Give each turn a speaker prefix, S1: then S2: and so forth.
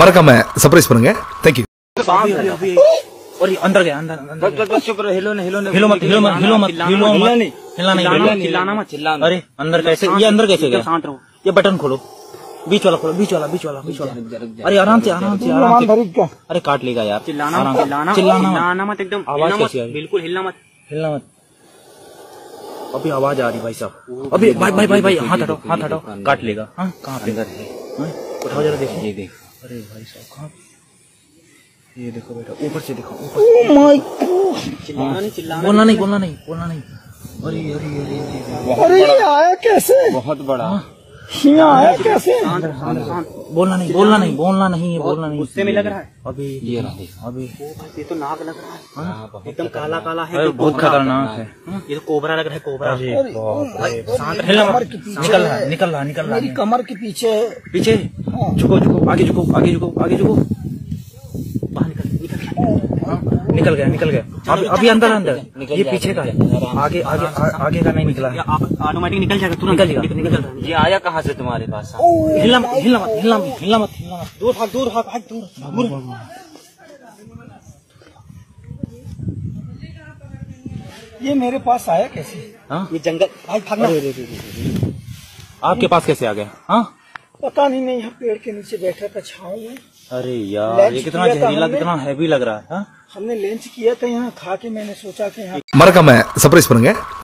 S1: மறக்காம சர்ப்ரைஸ் பண்ணுங்க தேங்க்யூ
S2: और ये अंदर गया अंदर अंदर
S3: बस बस चुप रहो हिलो नहीं हिलो नहीं
S2: हिलो मत हिलो मत हिलो मत हिलो मत
S3: हिलना नहीं
S2: हिलना नहीं
S3: चिल्लाना
S2: हिलना
S3: चिल्लाना मत चिल्लाना
S2: अरे अंदर कैसे ये अंदर कैसे गया
S3: शांत रहो
S2: ये बटन खोलो बीच वाला खोलो बीच वाला बीच वाला बीच वाला अरे आराम से आराम से आराम से अरे काट लेगा यार
S3: चिल्लाना
S2: आराम
S3: मत
S2: से।
S3: चिल्लाना
S2: चिल्लाना मत।
S3: चिल्लाना मत एकदम
S2: आवाज
S3: हिलना मत
S2: कैसी आई?
S3: बिल्कुल हिलना मत
S2: हिलना मत अभी आवाज आ रही भाई साहब अभी भाई भाई भाई भाई हाथ हटाओ हाथ हटाओ काट लेगा हाँ कहाँ पे हाँ? उठाओ जरा देखो ये देख अरे भाई साहब कहाँ ये देखो बेटा ऊपर से देखो ऊपर
S3: चिल्लाना नहीं चिल्लाना
S2: बोलना नहीं। बोलना नहीं बोलना नहीं। अरे अरे अरे अरे
S4: अरे। आया कैसे?
S3: बहुत बड़ा।
S4: यहाँ आया कैसे?
S3: शांत शांत शांत
S2: बोलना नहीं बोलना नहीं बोलना नहीं है बोलना नहीं।
S3: गुस्से में लग रहा है?
S2: अभी ये रहा। अभी
S3: ये तो नाक लग रहा है। एकदम काला काला है
S2: बहुत खतरनाक। है।
S3: ये तो कोबरा लग रहा है कोबरा।
S2: निकल रहा है निकल रहा है। निकल रहा
S4: मेरी
S2: है
S4: कमर के पीछे
S2: पीछे? झुको झुको आगे झुको आगे झुको आगे झुको।
S3: बाहर निकल निकल।
S2: हाँ, निकल गया निकल गया। अभी अभी अंदर अंदर। ये पीछे का है। आगे आगे आगे का नहीं निकला। है
S3: ऑटोमेटिक निकल जाएगा तुरंत
S2: निकल जाएगा,
S3: निकल
S2: निकल
S3: जाएगा। ये आया कहाँ से तुम्हारे पास?
S2: हिलना मत हिलना मत हिलना मत हिलना मत हिलना मत।
S3: दूर भाग दूर भाग भाग दूर दूर।
S4: ये मेरे पास आया कैसे?
S2: हाँ?
S3: ये जंगल भाग भागना।
S2: आपके पास कैसे आ गया? हाँ?
S4: पता नहीं मैं यहाँ पेड़ के नीचे बैठा था छाव में।
S2: अरे यार ये कितना जहरीला कितना हैवी लग रहा है हा?
S4: हमने लंच किया था यहाँ खा के मैंने सोचा कि यहाँ
S1: का मैं सरप्राइज़ बन